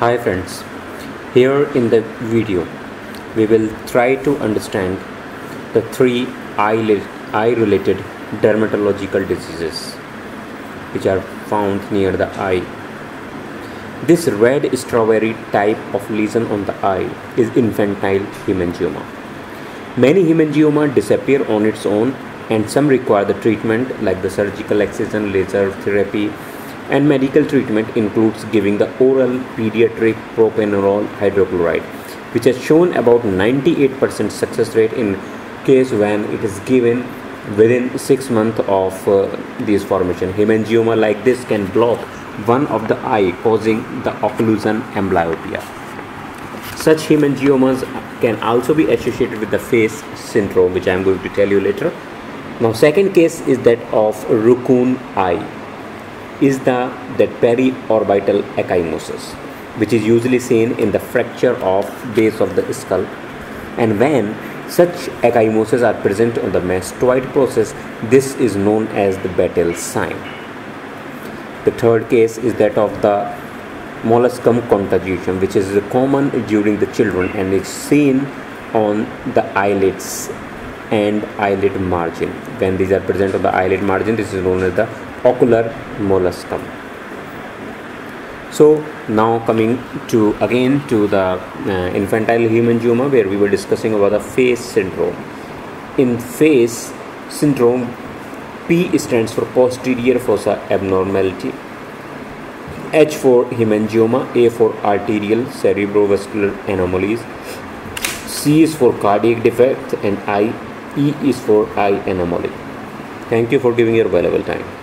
Hi friends, here in the video we will try to understand the three eye related dermatological diseases which are found near the eye. This red strawberry type of lesion on the eye is infantile hemangioma. Many hemangioma disappear on its own and some require the treatment like the surgical excision, laser therapy and medical treatment includes giving the oral pediatric propranolol hydrochloride which has shown about 98% success rate in case when it is given within 6 months of uh, this formation. Hemangioma like this can block one of the eye causing the occlusion amblyopia. Such hemangiomas can also be associated with the PHACE syndrome which i am going to tell you later. Now second case is that of raccoon eye is the that periorbital ecchymosis which is usually seen in the fracture of base of the skull. And when such ecchymosis are present on the mastoid process this is known as the battle sign. The third case is that of the molluscum contagiosum which is common during the children and is seen on the eyelids and eyelid margin. When these are present on the eyelid margin this is known as the ocular molluscum. So now coming to again to the uh, infantile hemangioma where we were discussing about the PHACE syndrome. In PHACE syndrome p stands for posterior fossa abnormality. H for hemangioma a for arterial cerebrovascular anomalies. C is for cardiac defect and i e is for eye anomaly. Thank you for giving your valuable time